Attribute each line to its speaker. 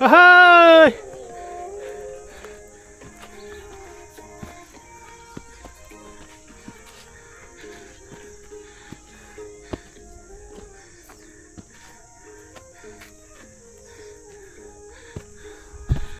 Speaker 1: Aha!